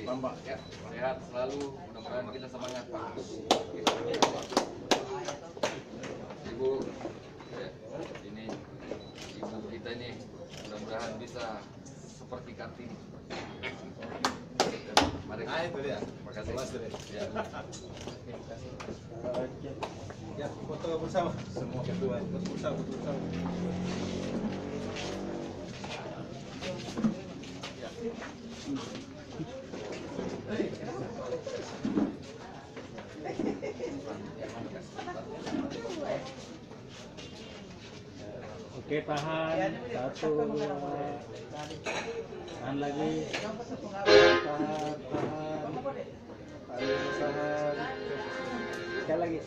kembali. Ya, sehat selalu. Mudah-mudahan kita semangat Pak. Ibu, ya, ini ibu kita ini mudah-mudahan bisa seperti Kartini. Mari. Nah itu dia. Terima kasih. Ya. Ya, foto bersama semua ketua. Foto bersama, foto bersama. Oke tahan. Satu dua. Tahan lagi. Tahan tahan. Tahan. Tahan sekali. Lagi.